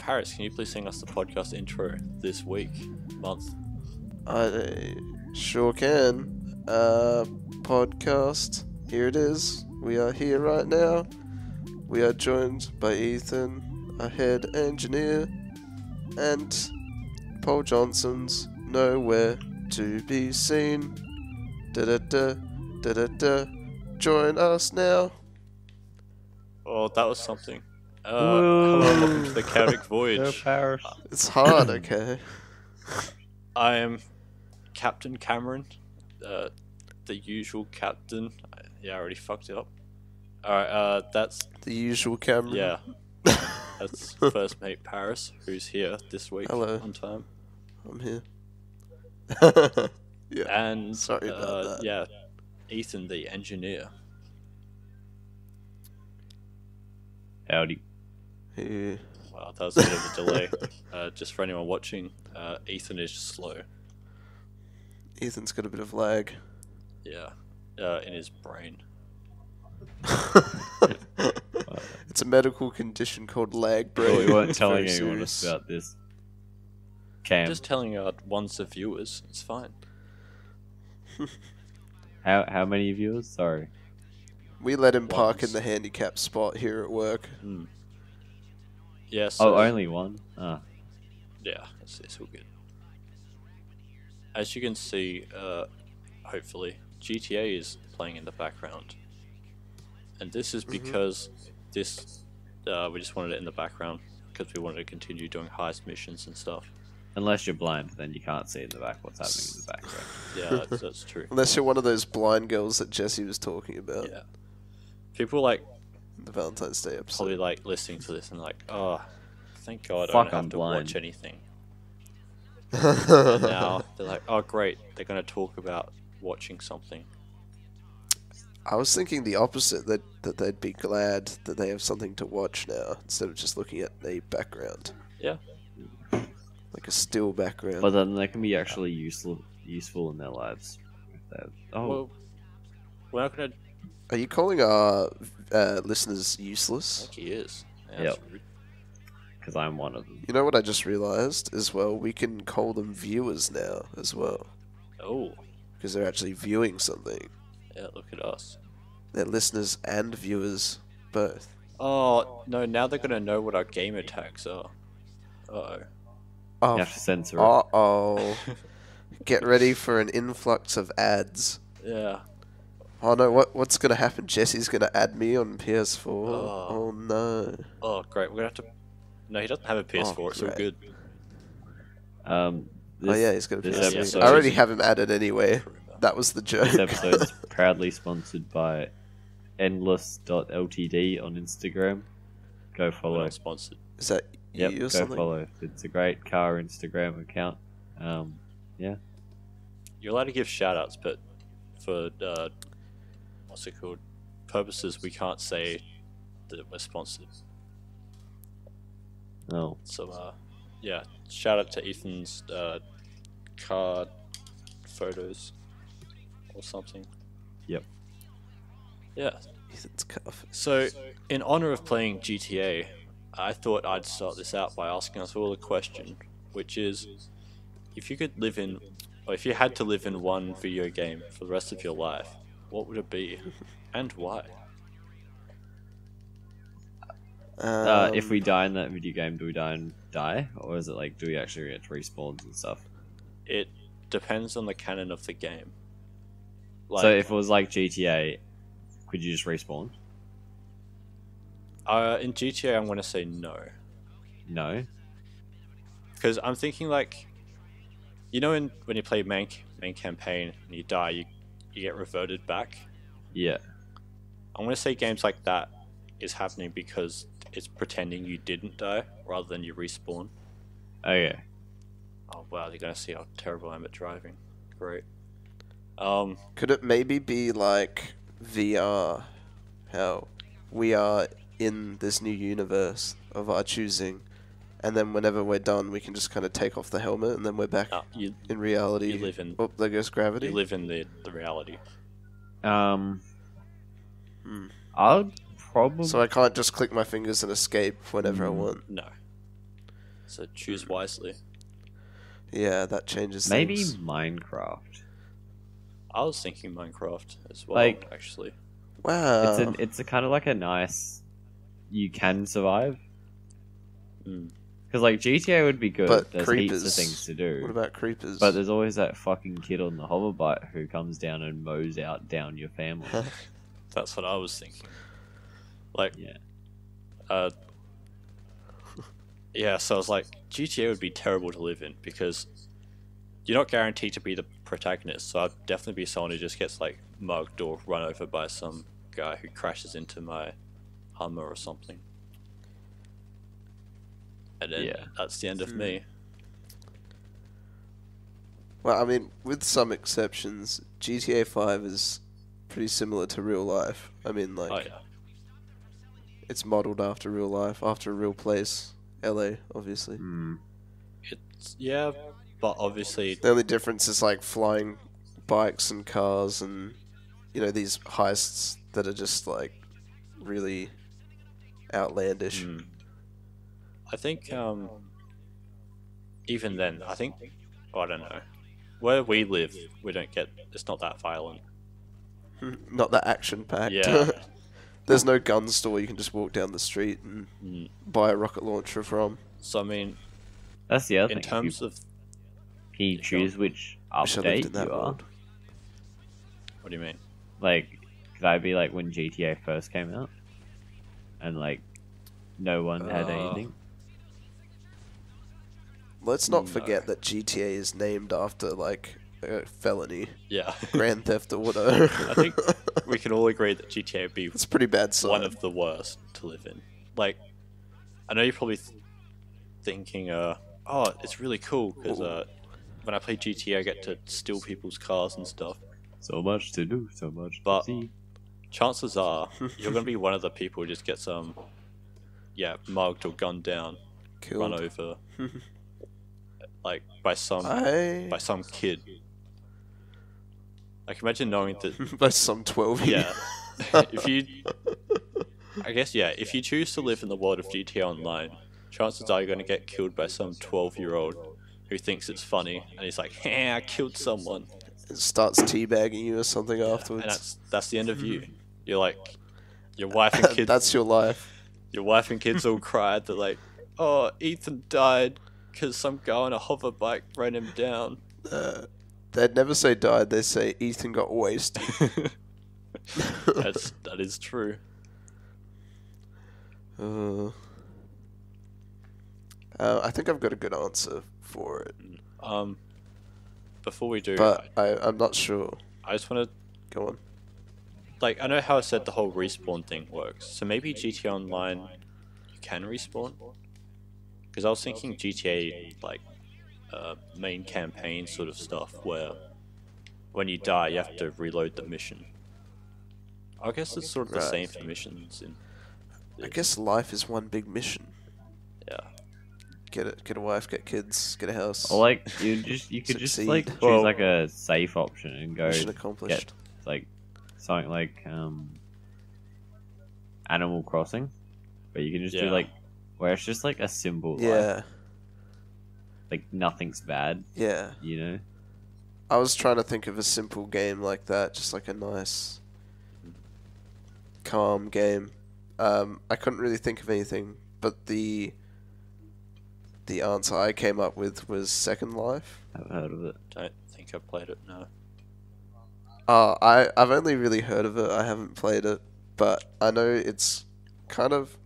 Paris, can you please sing us the podcast intro this week, month? I sure can. Uh, podcast. Here it is. We are here right now. We are joined by Ethan, our head engineer, and Paul Johnson's nowhere to be seen. Da da da da da da. Join us now. Oh, that was something. Uh, hello, welcome to the Chaotic Voyage. Paris. It's hard, okay? I am Captain Cameron, uh, the usual captain. Yeah, I already fucked it up. Alright, uh, that's, The usual camera. yeah. That's first mate Paris, who's here this week Hello. on time. I'm here. yeah. And, Sorry about uh, that. yeah, Ethan, the engineer. Howdy. Yeah. Wow, that was a bit of a delay. Uh, just for anyone watching, uh, Ethan is slow. Ethan's got a bit of lag. Yeah, uh, in his brain. it's a medical condition called lag brain. Well, we weren't telling very anyone serious. about this. Cam, Just telling our ones of viewers, it's fine. how how many viewers? Sorry. We let him park in Once. the handicap spot here at work. Hmm. Yeah, so, Oh, only one. Ah, yeah, it's, it's all good. As you can see, uh, hopefully, GTA is playing in the background. And this is because this, uh, we just wanted it in the background because we wanted to continue doing heist missions and stuff. unless you're blind, then you can't see in the back what's happening in the background. Yeah, that's, that's true. Unless you're one of those blind girls that Jesse was talking about Yeah. People like in the Valentine's Day episode. probably like listening to this and like, oh, thank God I don't have I'm to blind." watch anything. And now they're like, oh great, they're going to talk about watching something. I was thinking the opposite that that they'd be glad that they have something to watch now instead of just looking at a background, Yeah, like a still background. But then they can be actually useful useful in their lives. Oh, well, we're not going to Are you calling our uh, listeners useless? think he is. Yeah, Yep. because I'm one of them. You know what I just realized as well? We can call them viewers now as well Oh, because they're actually viewing something. yeah, look at us. They're listeners and viewers both. Oh, no, now they're going to know what our game tags are. Uh-oh. Oh, You have to censor it. uh oh. Get ready for an influx of ads. Yeah. Oh no, what what's gonna happen? Jesse's gonna add me on PS4. Oh. Oh, no. Oh, great. We're going to have to... No, he doesn't have a PS4. Oh, it's all great. good. Um, oh yeah, he's going to a PS4. episode, I already have him added anyway. That was the joke. this episode is proudly sponsored by endless.ltd on Instagram. Go follow. not sponsored. Is that Yep, you go or something? follow. It's a great car Instagram account. Um, yeah. You're allowed to give shout outs, but for, uh, what's it called? Purposes, we can't say that we're sponsored. Oh, So, uh, yeah, shout out to Ethan's uh, card photos or something. Yep. Yeah. Ethan's cuff. So, in honor of playing GTA, I thought I'd start this out by asking us all a question, which is if you could live in, or if you had to live in one video game for the rest of your life, what would it be and why? uh, if we die in that video game, do we die and die, or is it like do we actually get respawns and stuff? It depends on the canon of the game. Like, so if it was like GTA, could you just respawn? uh, in GTA, I'm going to say no. No. Because I'm thinking like, you know, in, when you play main main campaign and you die, you you get reverted back. Yeah. I'm gonna say games like that is happening because it's pretending you didn't die rather than you respawn. Okay. Oh wow, you're gonna see how terrible I'm at driving. Great. Um, Could it maybe be like VR? How we are in this new universe of our choosing, and then whenever we're done, we can just kind of take off the helmet, and then we're back no, you in reality. you live in Oh, there goes gravity. you live in the the reality. Um. Hmm. I'd probably. So I can't just click my fingers and escape whenever I Hmm. want. No. So choose wisely. Yeah, that changes Maybe things. Minecraft. I was thinking Minecraft as well, Like- actually. Wow. It's an it's a kind of like a nice. You can survive Mm. Because like GTA would be good. But there's creepers. heaps of things to do. What about creepers? But there's always that fucking kid on the hoverbike who comes down and mows out down your family. That's what I was thinking. Like, Yeah. uh, yeah. So I was like, GTA would be terrible to live in because you're not guaranteed to be the protagonist. So I'd definitely be someone who just gets like mugged or run over by some guy who crashes into my Hummer or something. And then Yeah. that's the end of Hmm. me. well, I mean, with some exceptions, GTA 5 is pretty similar to real life. I mean, like, oh yeah. it's modeled after real life, after a real place. LA, obviously. Hmm. It's yeah, but obviously The only difference is like flying bikes and cars and, you know, these heists that are just like really outlandish. Mm. I think um, even then, I think I don't know. Where we live, we don't get. It's not that violent. Not that action packed. Yeah. There's no gun store you can just walk down the street and Mm. buy a rocket launcher from. So I mean, That's the other in thing. terms of can you choose which I lived update in that you are? world. what do you mean? Like, could I be like when GTA first came out, and like, no one had Uh, anything? Let's not No. forget that GTA is named after like a felony, Yeah, Grand Theft Auto. I think we can all agree that GTA would be it's pretty bad sign. one of the worst to live in. Like, I know you're probably th- thinking, uh, oh, it's really cool because uh, when I play GTA, I get to steal people's cars and stuff. So much to do, so much But- to see. chances are you're going to be one of the people who just gets um yeah mugged or gunned down run over like by some I by some kid like imagine knowing that by some twelve. yeah if you i guess yeah if you choose to live in the world of gta online chances are you're going to get killed by some 12 year old who thinks it's funny and he's like hey i killed someone it starts teabagging you or something afterwards. and that's that's the end of you you're like your wife and kids that's your life. your wife and kids all cried. They're like, "Oh, Ethan died because some guy on a hover bike ran him down." Uh, they'd never say died. They say Ethan got wasted. That's that is true. Uh, uh, I think I've got a good answer for it, Um, before we do, but I, I'm not sure. I just want to Go on. like I know how I said the whole respawn thing works. So maybe GTA Online you can respawn. Because I was thinking GTA like uh, main campaign sort of stuff where when you die you have to reload the mission. I guess it's sort of the same for missions in I guess life is one big mission. yeah. Get it, get a wife, get kids, get a house. Or like you just you could just like Succeed. choose Well- like a safe option and go mission get like something like um Animal Crossing, but you can just do like where it's just like a simple life, Yeah, like nothing's bad, yeah. you know. I was trying to think of a simple game like that, just like a nice, calm game. Um, I couldn't really think of anything, but the the answer I came up with was Second Life. I've heard of it. Don't think I've played it. No. Uh, I I've only really heard of it. I haven't played it, but I know it's kind of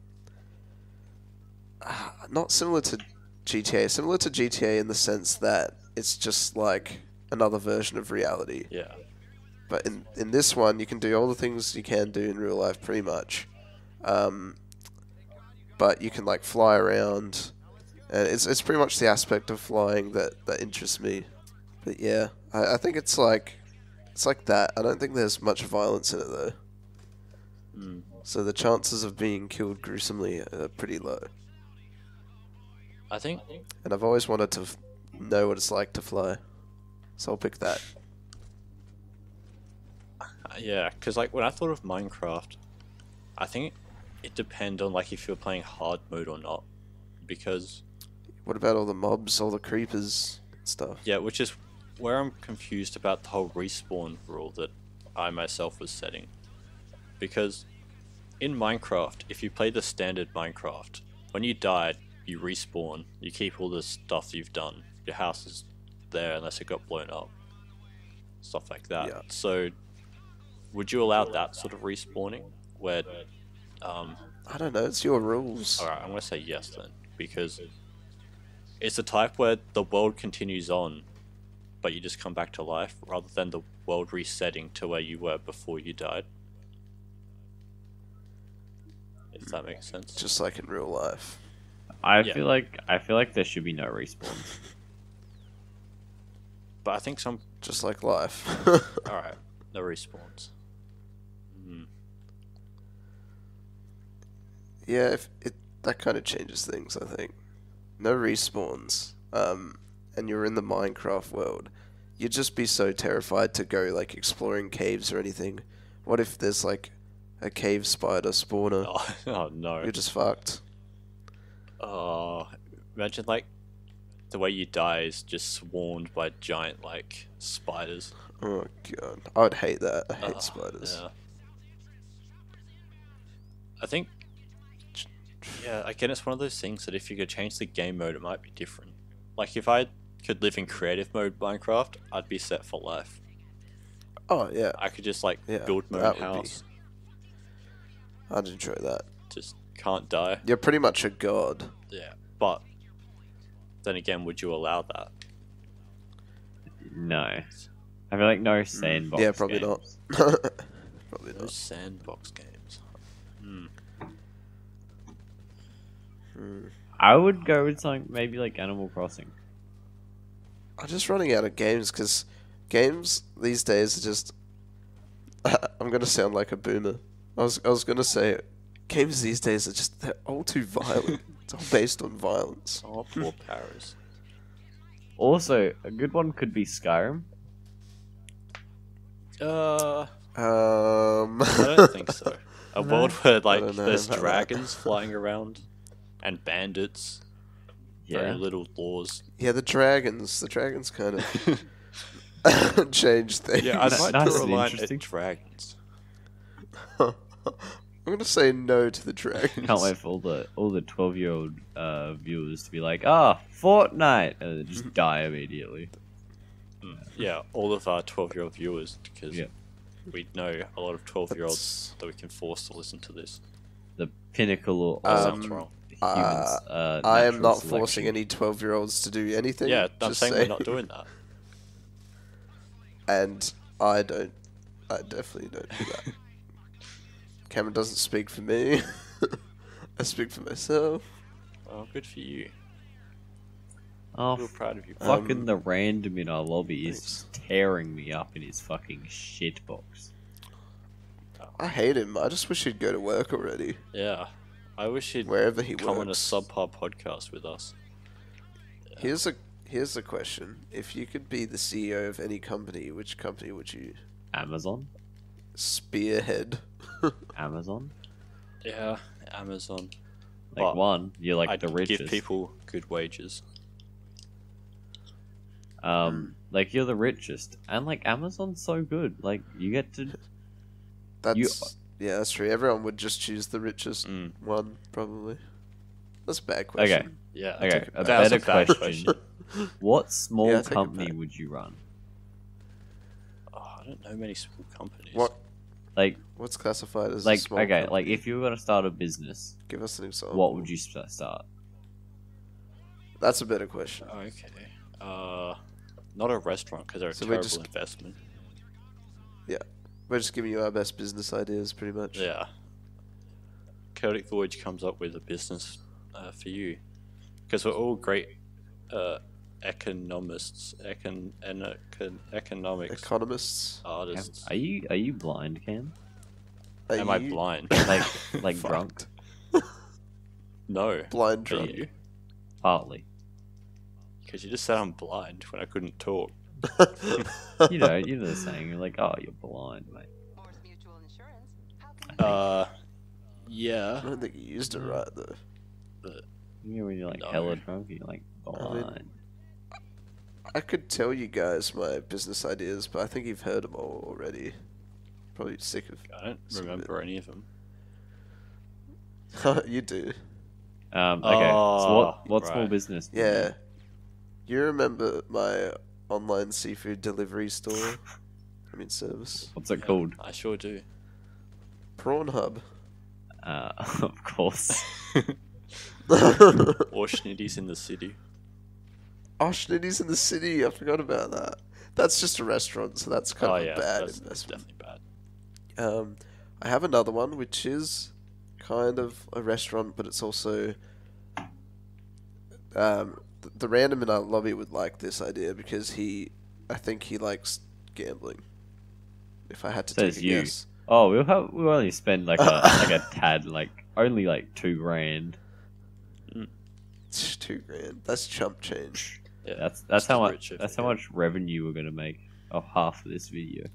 uh, not similar to GTA. Similar to GTA in the sense that it's just like another version of reality. Yeah. But in in this one, you can do all the things you can do in real life, pretty much. Um, but you can like fly around, and it's it's pretty much the aspect of flying that that interests me. But yeah, I, I think it's like it's like that. I don't think there's much violence in it though. Mm. So the chances of being killed gruesomely are pretty low. I think And I've always wanted to know what it's like to fly, so I'll pick that. uh, yeah, because like when I thought of Minecraft, I think it depends on like if you're playing hard mode or not, because What about all the mobs, all the creepers, and stuff? Yeah, which is where I'm confused about the whole respawn rule that I myself was setting. Because in Minecraft, if you play the standard Minecraft, when you died, you respawn. You keep all the stuff you've done. Your house is there unless it got blown up. Stuff like that. Yeah. So, would you allow that sort of respawning? Where, um, I don't know. It's your rules. Alright, I'm gonna say yes then, because it's the type where the world continues on, but you just come back to life, rather than the world resetting to where you were before you died. If that makes sense. Just like in real life. I Yeah. feel like I feel like there should be no respawns. But I think some. Just like life. Alright, no respawns. Hmm. yeah, if it that kind of changes things. I think. No respawns. Um, and you're in the Minecraft world. You'd just be so terrified to go like exploring caves or anything. What if there's like a cave spider spawner? Oh, oh no. You're just fucked. Oh, imagine like the way you die is just swarmed by giant like spiders. Oh god, I would hate that. I hate Ah, spiders. Yeah. I think. Yeah, again, it's one of those things that if you could change the game mode, it might be different. Like if I could live in creative mode Minecraft, I'd be set for life. Oh yeah, I could just like Yeah, build my own would be- house, I'd enjoy that. just can't die. You're pretty much a god. Yeah, but then again, would you allow that? No, I feel like no sandbox. yeah, probably games. not. probably Those not. sandbox games. Hmm. Hmm. I would go with something maybe like Animal Crossing. I'm just running out of games because games these days are just. I'm gonna sound like a boomer. I was I was gonna say, games these days are just they're all too violent. it's all based on violence. Oh, poor Paris. Also, a good one could be Skyrim. Uh, Um. I don't think so. A No. world where like there's about that. dragons flying around and bandits, very little laws. yeah, the dragons. The dragons kind of change things. Yeah, I'd Nice like and to rely on interesting. dragons. I'm gonna say no to the dragons. Can't wait for all the all the twelve year old uh, viewers to be like, ah, Fortnite, and then just die immediately. Mm. Yeah, all of our 12 year old viewers, because Yeah. we know a lot of 12 year olds that we can force to listen to this. The pinnacle of sounds Um, humans. uh, Uh, I am not selection. forcing any 12 year olds to do anything. Yeah, I'm just saying we're not doing that. And I don't. I definitely don't do that. Cameron doesn't speak for me. I speak for myself. Well, good for you. Oh, Real proud of you. fucking Um, the random in our lobby is thanks. tearing me up in his fucking shit box. I hate him. I just wish he'd go to work already. Yeah. I wish he'd Wherever he come on a works. subpar podcast with us. Here's a here's a question. If you could be the CEO of any company, which company would you Amazon, spearhead? Amazon. Yeah, Amazon. Like But one, you're like I'd the richest. give people good wages. Um, like you're the richest, and like Amazon's so good. Like you get to That's yeah, that's true. Everyone would just choose the richest Mm. one, probably. That's a bad question. okay. Yeah. Okay, take it a back. That better a bad question. What small Yeah, company would you run? Oh, I don't know many small companies. What Like, what's classified as a like small okay, company? like if you were gonna start a business, Give us an example. what would you start? That's a better question. Okay. Uh, not a restaurant because they're a So terrible just- investment. Yeah, we're just giving you our best business ideas, pretty much. Yeah. Chaotic Voyage comes up with a business uh, for you because we're all great uh, economists, econ, and econ, economics Economists. artists. Are you are you blind, Cam? Are Am I blind? Like like drunk? no. Blind Are drunk. you? Partly. Because you just said I'm blind when I couldn't talk. You know, you know the saying. You're like, oh, you're blind, mate. Morse Mutual Insurance. How can I Uh, yeah. I don't think you used it right though. You know, when you're like No. hella drunk, you're like I mean- fine. I could tell you guys my business ideas, but I think you've heard them all already. Probably sick of. I don't Some remember any of them. you do. Um, okay, so Oh, what what small business? Yeah. do? You remember my online seafood delivery store? I mean service. What's it called? I sure do. Prawn Hub. Uh, of course. Or Schnitty's in the city. Oh, in the city. I forgot about that. That's just a restaurant, so that's kind oh of yeah, bad that's, that's definitely bad. Um, I have another one, which is kind of a restaurant, but it's also. Um, th- the random in our lobby would like this idea because he, I think he likes gambling. If I had to Says take a you. guess, Oh, we'll have we'll only spend like a like a tad, like only like two grand. It's two grand. That's chump change. Yeah, That's that's how much richer that's how forget. much revenue we're gonna make off half of this video.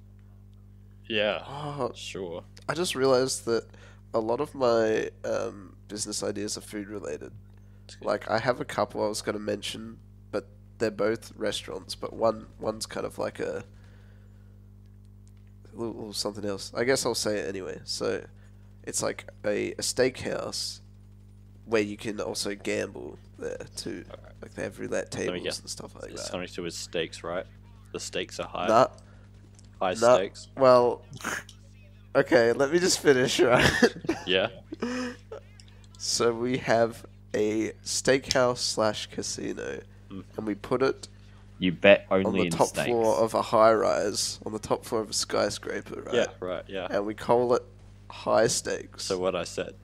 Yeah, Oh, sure. I just realized that a lot of my um, business ideas are food related. Like I have a couple I was going to mention, but they're both restaurants. But one one's kind of like a, a little, little something else. I guess I'll say it anyway. So it's like a, a steakhouse where you can also gamble there too. Alright. Like they have roulette tables guess. and stuff like It's that. something to do with stakes, right? The stakes are high. Nah, high nah. stakes. well, okay. Let me just finish. Right. Yeah. So we have a steakhouse slash casino, Mm. and we put it You bet only on the in top steaks. floor of a high rise, on the top floor of a skyscraper, right? Yeah. Right. Yeah. And we call it high stakes. So what I said.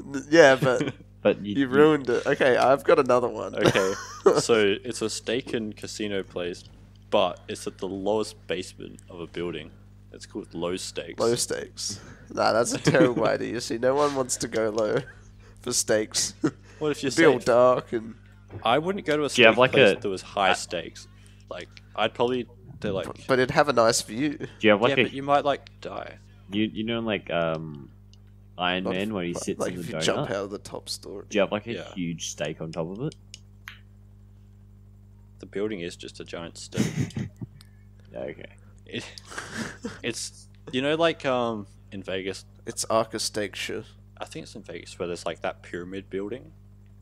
N- yeah, but but you, you ruined it. Okay, I've got another one. Okay. so it's a steak and casino place, but it's at the lowest basement of a building. It's called low stakes. low stakes. Nah, that's a terrible idea. You see, no one wants to go low for stakes. What if you're It'd all dark and. I wouldn't go to a Do you have like place a- that was high stakes. Like I'd probably they're like But it'd have a nice view. Do you have like yeah, a but you might like die. you you know like um Iron Not Man if- where he sits like in if the you donut? jump out of the top story. Do you have like a Yeah. huge steak on top of it? The building is just a giant steak. Yeah, okay. it, it's you know like um in Vegas. It's Arca Steak Shit. I think it's in Vegas where there's like that pyramid building. I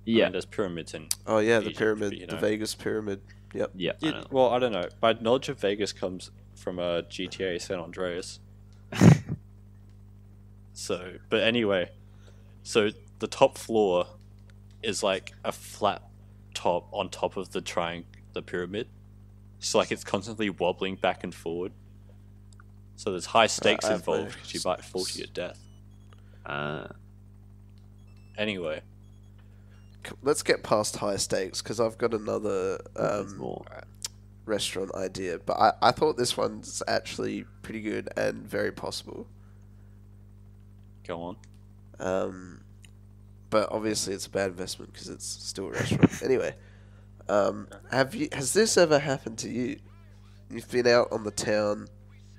Yeah, mean, there's pyramids in. Oh yeah, the Egypt, pyramid, but, you the know. Vegas pyramid. Yep. yeah. I know. well, I don't know. My knowledge of Vegas comes from uh, GTA San Andreas. So, but anyway, so the top floor is like a flat top on top of the triangle, the pyramid. So like it's constantly wobbling back and forward. So there's high stakes I involved because you might fall to your death. Uh, Anyway, Let's get past high stakes because I've got another um, more. restaurant idea, but I, I thought this one's actually pretty good and very possible. Go on. Um, but obviously it's a bad investment because it's still a restaurant. anyway, um, have you? Has this ever happened to you? You've been out on the town.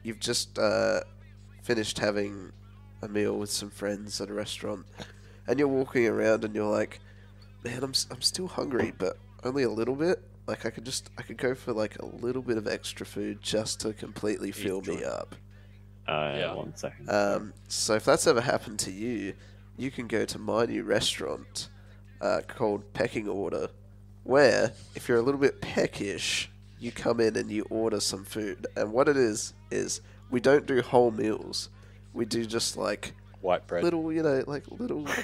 You've just uh, finished having a meal with some friends at a restaurant, and you're walking around and you're like, "Man, I'm I'm still hungry, but only a little bit. Like I could just I could go for like a little bit of extra food just to completely fill me up." Uh, Yeah. one second. Um, so if that's ever happened to you, you can go to my new restaurant uh, called Pecking Order, where if you're a little bit peckish, you come in and you order some food. And what it is is we don't do whole meals. We do just like White bread. little, you know, like little.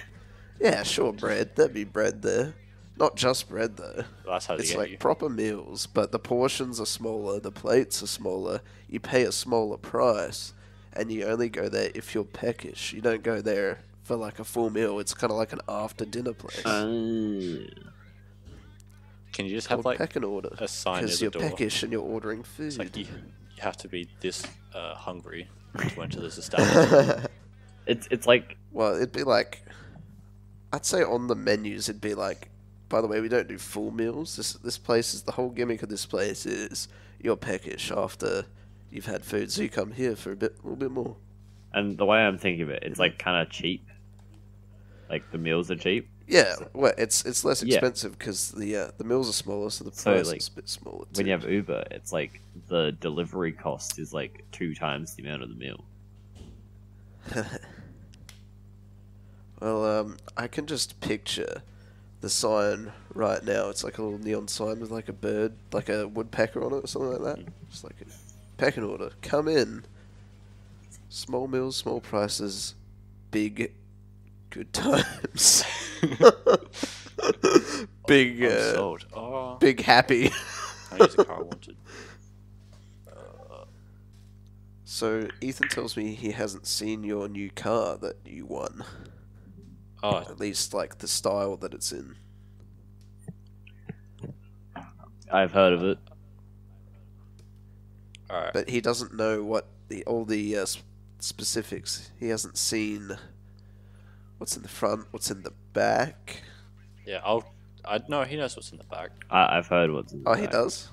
Yeah, sure, bread. There'd be bread there. Not just bread though. That's how they It's get like you. proper meals, but the portions are smaller, the plates are smaller. You pay a smaller price, and you only go there if you're peckish. You don't go there for like a full meal. It's kind of like an after dinner place. Uh, Can you just called have like pecking order a sign near because you're door? peckish and you're ordering food. It's like you, you have to be this uh, hungry to enter this establishment. it's it's like well, it'd be like, I'd say on the menus it'd be like, by the way, we don't do full meals. This this place is the whole gimmick of this place is you're peckish after you've had food, so you come here for a bit, a little bit more. and the way I'm thinking of it, it's like kind of cheap. Like the meals are cheap. Yeah, well, it's it's less Yeah. expensive because the uh, the meals are smaller, so the So, price like, is a bit smaller. When you have Uber, it's like the delivery cost is like two times the amount of the meal. Well, um, I can just picture the sign right now. It's like a little neon sign with like a bird, like a woodpecker on it or something like that. Just like a pecking order. Come in. Small meals, small prices, big good times. big, I'm uh, sold. Oh, big happy. I use the car I wanted. So Ethan tells me he hasn't seen your new car that you won. Oh, At least like the style that it's in. I've heard of it. Alright. but he doesn't know what the all the uh, specifics. He hasn't seen what's in the front, what's in the back. Yeah, I'll. I know he knows what's in the back. I, I've heard what's in the Oh, he does.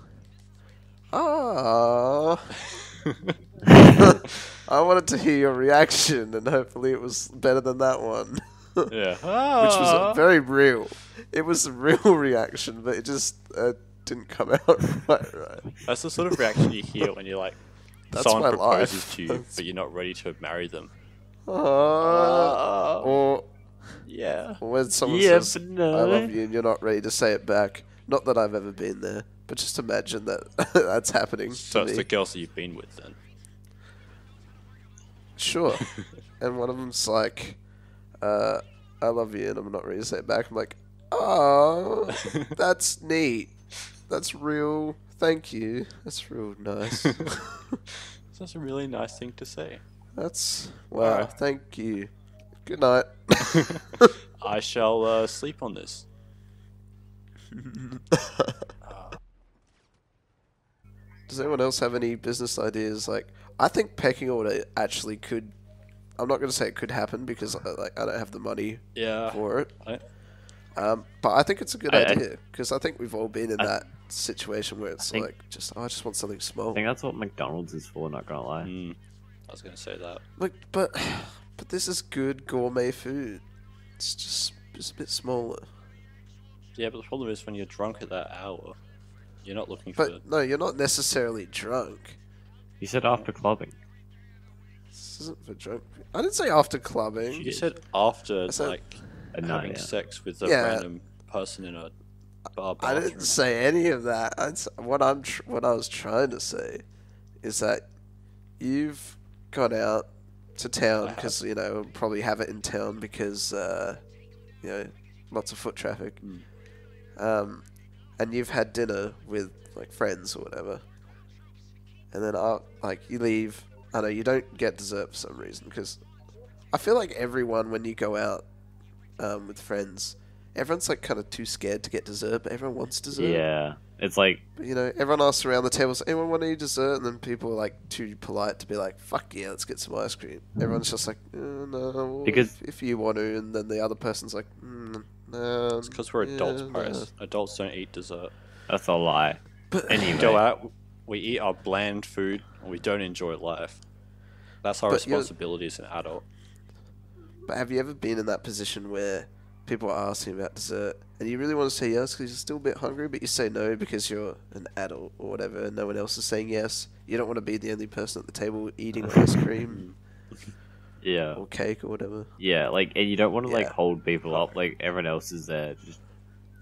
Ah, I wanted to hear your reaction, and hopefully it was better than that one, yeah. which was Ah. very real. It was a real reaction, but it just uh, didn't come out right. Right. That's the sort of reaction you hear when you're like, That's someone my proposes life. to you, That's- but you're not ready to marry them. Ah, or Yeah. or when someone Yeah, says, but I love you and you're not ready to say it back. Not that I've ever been there, but just imagine that that's happening So to it's me. the girls that you've been with then. Sure. and one of them's like, uh, I love you and I'm not ready to say it back. I'm like, oh, that's neat. That's real. Thank you. That's real nice. That's a really nice thing to say. that's, wow, Alright. thank you. Good night. I shall uh, sleep on this. Does anyone else have any business ideas? Like, I think pecking order actually could. I'm not going to say it could happen because uh, like I don't have the money Yeah. for it. I- Um, but I think it's a good I- I- idea because I think we've all been in I- that situation where it's think- like just oh, I just want something small. I think that's what McDonald's is for. Not gonna lie. Mm, I was gonna say that. Like, but but this is good gourmet food. It's just just a bit smaller. Yeah, but the problem is when you're drunk at that hour, you're not looking for. No, you're not necessarily drunk. You said after clubbing. This isn't for drunk. I didn't say after clubbing. You said after said- like A night having sex with a Yeah. random person in a bar I didn't say any of that. What I'm tr- what I was trying to say is that you've gone out to town because you know probably have it in town because uh, you know lots of foot traffic, Mm. um, and you've had dinner with like friends or whatever, and then uh, like you leave. I know you don't get dessert for some reason because I feel like everyone when you go out um, with friends. Everyone's like kind of too scared to get dessert, but everyone wants dessert. Yeah, it's like you know, everyone asks around the table, "Does anyone want any dessert?" And then people are like too polite to be like, "Fuck yeah, let's get some ice cream." Everyone's just like, uh, "No, well, Because- if, if you want to," and then the other person's like, mm, "No." It's because we're adults, yeah, Paris. Adults don't eat dessert. that's a lie. But Anyway. We go out, we eat our bland food, and we don't enjoy life. That's our But responsibility as an adult. but have you ever been in that position where people are asking about dessert and you really want to say yes because you're still a bit hungry, but you say no because you're an adult or whatever, and no one else is saying yes. You don't want to be the only person at the table eating ice cream Yeah, or cake or whatever. yeah. Like, and you don't want to like Yeah. hold people up. Like everyone else is there. Just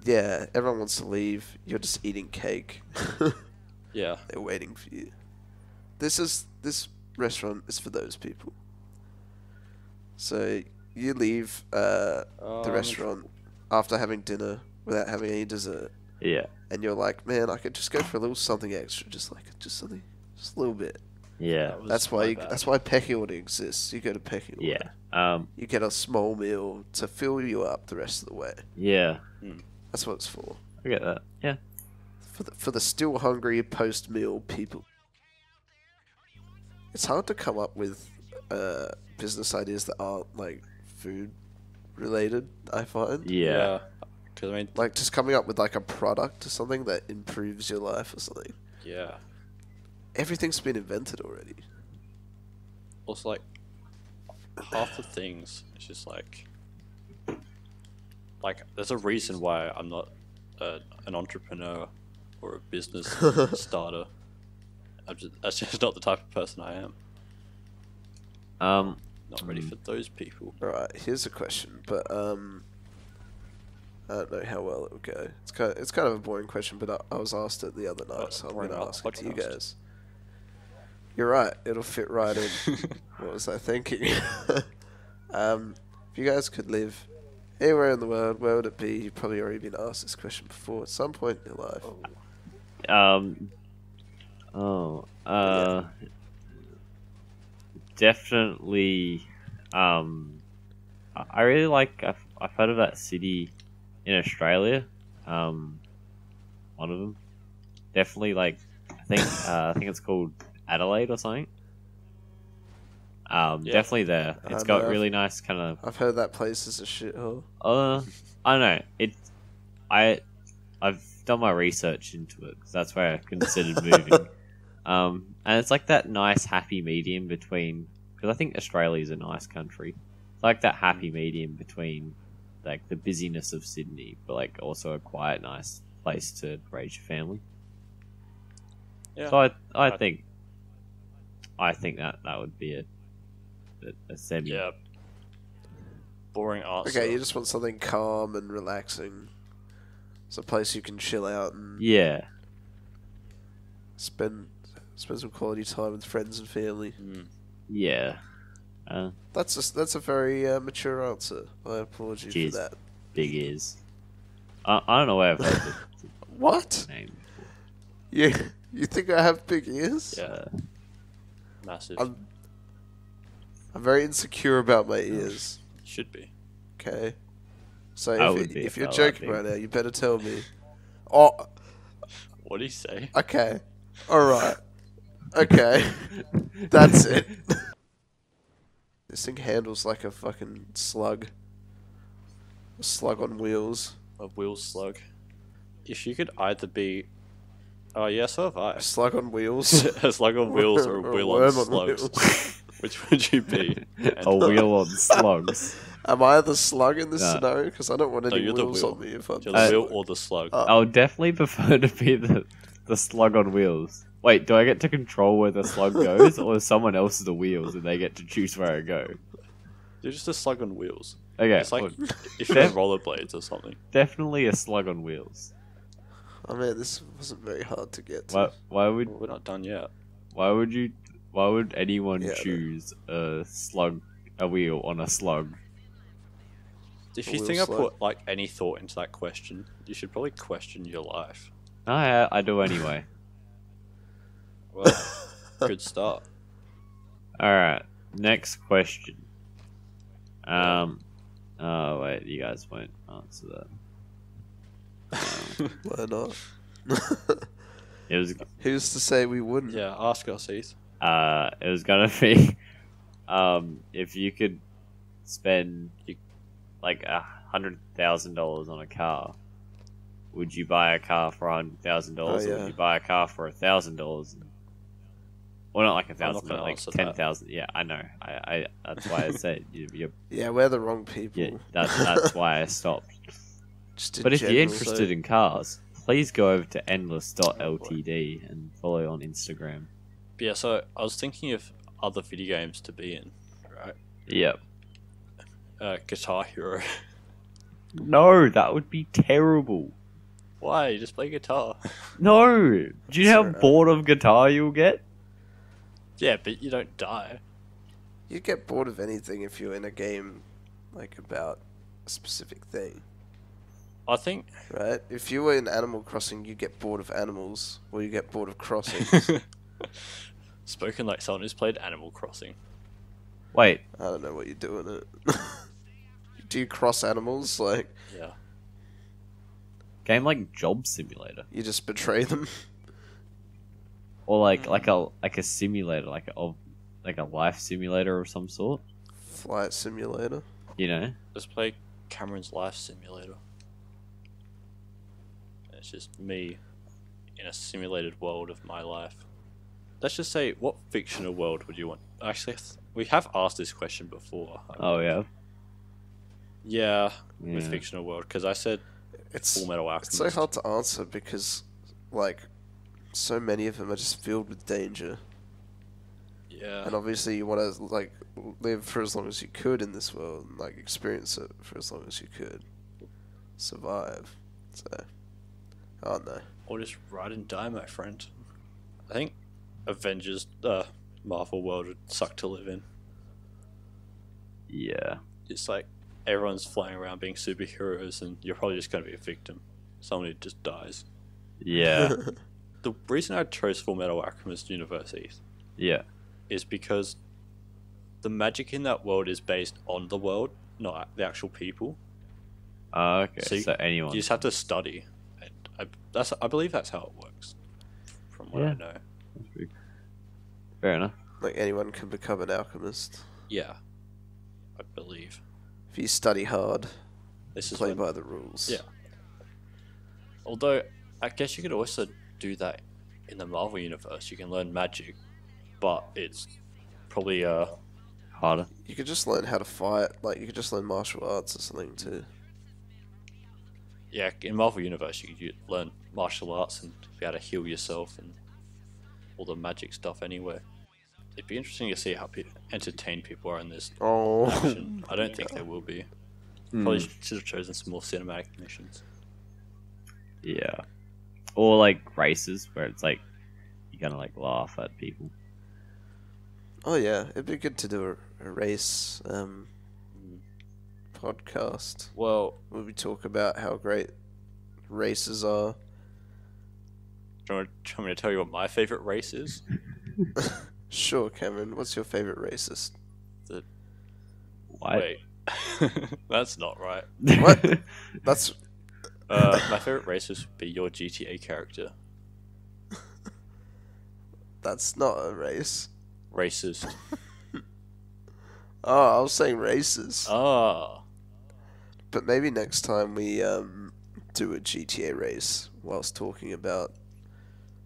Yeah, everyone wants to leave. You're just eating cake. Yeah. They're waiting for you. This is this restaurant is for those people. So you leave uh, the Um, restaurant after having dinner without having any dessert, yeah, and you're like, "Man, I could just go for a little something extra, just like just something, just a little bit." yeah, That That's why my you, bad. that's why pecking order exists. You go to pecking order. yeah. Um, You get a small meal to fill you up the rest of the way. yeah. That's what it's for. I get that. Yeah. for the, for the still hungry post meal people. It's hard to come up with uh, business ideas that aren't like food related. I find Yeah. Because I mean, like just coming up with like a product or something that improves your life or something. yeah. Everything's been invented already. Also, like half the things, it's just like like, there's a reason why I'm not uh, an entrepreneur or a business starter. I'm just, that's just not the type of person I am. Um, Not ready for those people. Alright, here's a question, but um, I don't know how well it will go. It's kind of, it's kind of a boring question, but I, I was asked it the other night, Oh, so I'm going to ask it to you guys. You're right, it'll fit right in. what was I thinking? um, if you guys could live anywhere in the world, where would it be? You've probably already been asked this question before at some point in your life. um, oh, uh, definitely. Um, I I really like. I've, I've heard of that city in Australia. Um, one of them. Definitely like. I think. Uh, I think it's called Adelaide or something. Um, Yeah. definitely there. It's got know. really nice kind of I've heard that place is a shithole. Uh, I don't know. It, I, I've done my research into it 'cause that's where I considered moving. um, and it's like that nice happy medium between because I think Australia is a nice country. It's like that happy medium between like the busyness of Sydney, but like also a quiet, nice place to raise your family. Yeah. So I, I I- think, I think that that would be a, a, a semi. Yeah. Boring answer. Okay, you just want something calm and relaxing. It's a place you can chill out and Yeah. spend spend some quality time with friends and family. Mm. Yeah. Uh, That's a, that's a very uh, mature answer. I applaud you Cheers. for that. big ears. I, I don't know where I've heard What? the name. You you think I have big ears? Yeah. Massive. I'm I'm very insecure about my ears. Should be. Okay. So if, would you- be if if you're joking big. right now, you better tell me. Oh, What do you say? okay. All right. Okay. That's it. this thing handles like a fucking slug. A slug on wheels. A wheel slug. If you could either be. Oh, yeah, so have I. A slug on wheels. a slug on wheels or a wheel on slugs. wheels. Which would you be? a wheel on slugs. Am I the slug in this No. scenario? Because I don't want any you're the wheels wheel. on me if I'm You're the the wheel or the slug. Uh, I would definitely prefer to be the, the slug on wheels. Wait, do I get to control where the slug goes, or is someone else the wheels and they get to choose where I go? You're just a slug on wheels. Okay, It's like well, if you're on rollerblades or something. definitely a slug on wheels. Oh mean, this wasn't very hard to get to. Why? Why would? We're not done yet. Why would you? Why would anyone Yeah, I know. choose a slug, a wheel on a slug? If you wheel think I put like any thought into that question, you should probably question your life. I I do anyway. Well, good start. All right, next question. Um, oh wait, you guys won't answer that. Why not? It was Who's to say we wouldn't? yeah, ask us, Heath. uh, it was gonna be, um, if you could spend like a hundred thousand dollars on a car, would you buy a car for a hundred thousand dollars, Oh, or would you buy a car for a thousand dollars? Well, not like a thousand, but like answer ten that. Yeah, I know. I, I that's why I said you, you're, Yeah, we're the wrong people. yeah, that's that's why I stopped. Just But if you're general. interested in cars, please go over to endless.ltd and follow on Instagram. Yeah, so I was thinking of other video games to be in, right? Yep. Uh, Guitar Hero. No, that would be terrible. Why? You just play guitar. No. Do you know how Sure. bored of guitar you'll get? Yeah, but you don't die. You get bored of anything if you're in a game like about a specific thing, I think. right? If you were in Animal Crossing, you get bored of animals, or you get bored of crossing. Spoken like someone who's played Animal Crossing. Wait, I don't know what you're doing it. Do you cross animals? Like Yeah. game like Job Simulator, you just betray them? Or like mm. like a like a simulator, like a of like a life simulator of some sort. Flight simulator. You know, Let's play Cameron's Life Simulator. It's just me in a simulated world of my life. Let's just say, what fictional world would you want? Actually, we have asked this question before. oh yeah, Yeah, Yeah. with fictional world because I said It's Full Metal Alchemist. it's so hard to answer because, like, so many of them are just filled with danger, Yeah, and obviously you want to like live for as long as you could in this world, and like experience it for as long as you could, survive. So, oh no. or just ride and die, my friend. I think Avengers, uh, Marvel world would suck to live in. Yeah. It's like everyone's flying around being superheroes, and you're probably just going to be a victim. Someone who just dies. Yeah. The reason I chose Full Metal Alchemist University yeah. is because the magic in that world is based on the world, not the actual people. Oh, okay. So So, you- anyone. You just have to study, and I, that's I believe that's how it works, from what I Yeah. know. Fair enough. like anyone can become an alchemist Yeah, I believe if you study hard, this is play when, by the rules. Yeah. Although I guess you could also do that in the Marvel universe. You can learn magic, but it's probably uh Harder. You could just learn how to fight. Like you could just learn martial arts or something too. yeah in Marvel universe you could learn martial arts and be able to heal yourself and all the magic stuff anyway. It'd be interesting to see how pe- entertained people are in this Oh, action. I don't think they will be. Hmm. Probably should have chosen some more cinematic missions. Yeah. Or like races where it's like you kind of like laugh at people. oh yeah, it'd be good to do a, a race um, podcast Well, where we talk about how great races are. do you want do you want me to tell you what my favorite race is? Sure, Cameron. What's your favorite racist? Why? Wait, that's not right. What? That's Uh, my favorite racist would be your GTA character. that's not a race. Racist. Oh, I was saying races. Ah, But maybe next time we um, do a GTA race whilst talking about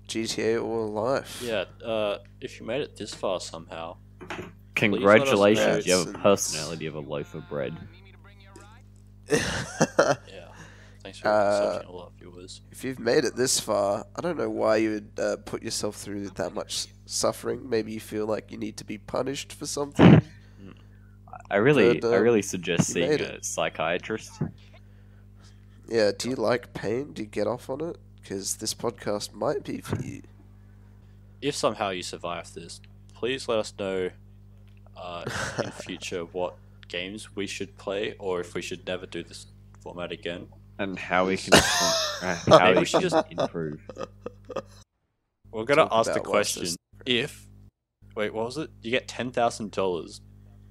GTA or life. yeah. Uh, if you made it this far somehow, Congratulations, you have a Yes. personality of a loaf of bread. yeah. Thanks for Uh, insulting all viewers. if you've made it this far, I don't know why you would uh, put yourself through that much suffering. Maybe you feel like you need to be punished for something. I really, But, I um, really suggest seeing made a psychiatrist. yeah, do you like pain? Do you get off on it? Because this podcast might be for you. If somehow you survive this, please let us know uh, in future what games we should play, or if we should never do this format again. And how we can, uh, how Maybe we we should just- improve. We're gonna Talk ask the about what's question: this- If wait, what was it? You get ten thousand dollars,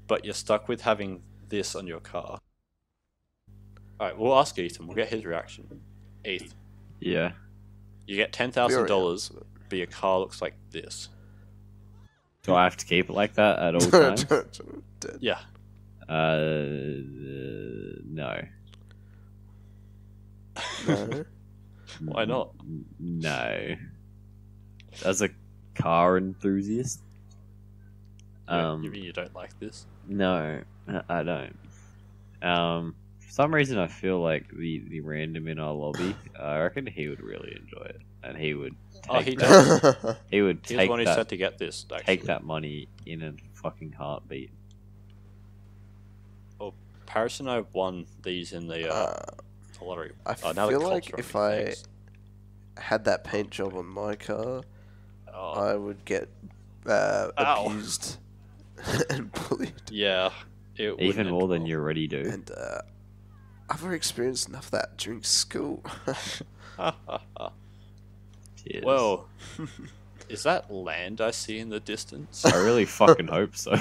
but you're stuck with having this on your car. All right, we'll ask Ethan. We'll get his reaction. Eth, Yeah. you get ten We thousand already dollars, but your car looks like this. Do I have to keep it like that at all times? Yeah, Uh, no. No. Why not? No. As a car enthusiast, um, you mean you don't like this? no, I- I don't. Um, for some reason, I feel like the, the random in our lobby. I reckon he would really enjoy it, and he would. Take Oh, he that, He would He's the take one who that. said to get this. Actually. Take that money in a fucking heartbeat. Paris and I won these in the uh, Uh, lottery. I Oh, now feel like if I thanks. had that paint job on my car, Oh, I would get uh, abused and bullied. yeah, it Even more than well. you already do. And uh, I've already experienced enough of that during school. Well, is that land I see in the distance? I really fucking hope so.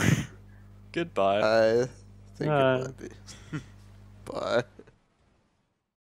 Goodbye. I think Uh. it might be. Bye.